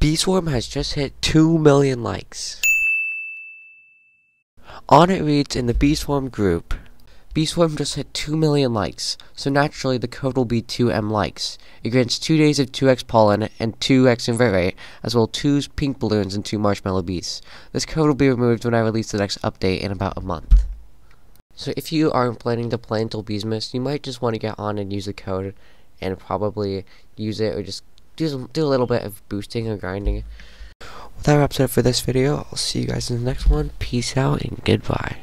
Beeswarm has just hit 2 million likes. On it reads in the Beeswarm group, Beeswarm just hit 2 million likes, so naturally the code will be 2M likes. It grants 2 days of 2x pollen and 2x convert rate, as well as 2 pink balloons and 2 marshmallow bees. This code will be removed when I release the next update in about a month. So if you aren't planning to play until Beesmas, you might just want to get on and use the code and probably use it or just do, do a little bit of boosting or grinding. Well, that wraps it up for this video. I'll see you guys in the next one. Peace out and goodbye.